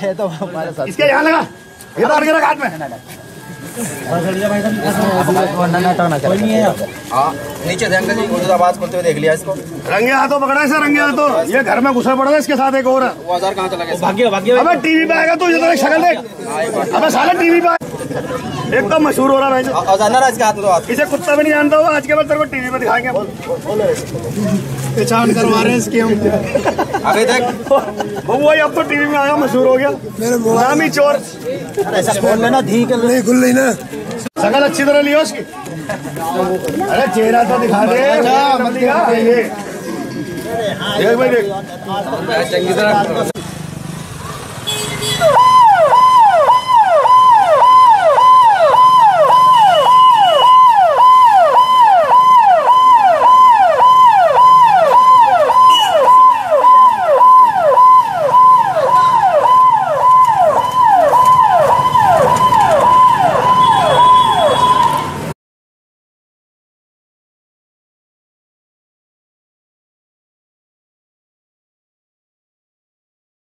है तो हमारे साथ। इसके यहाँ लगा। ये तो के रख हाथ में। हाँ नीचे तो आवाज़ करते हुए देख लिया इसको। रंगे हाथों पकड़ा है रंगे हाथों। ये घर में घुसा पड़ा है इसके साथ एक और वो हज़ार कहाँ चला गया भाग्य भाग्य अबे टीवी पे आएगा तू ये तो शक्ल देख। अबे साला टीवी पे एक तो मशहूर हो रहा है भाई तो इसे कुत्ता भी नहीं जानता हुआ आज के बाद तेरे को टीवी पे दिखाएँगे पहचान करवा रहे हैं इसकी हम अभी देख वो वही अब तो टीवी में आया मशहूर हो गया मेरे नामी चोर ऐसा खोल लेना धी कर नहीं खुल रही ना शकल अच्छी तरह लियो उसकी अरे चेहरा तो दिखा दे मत देख भाई देख चंगी तरह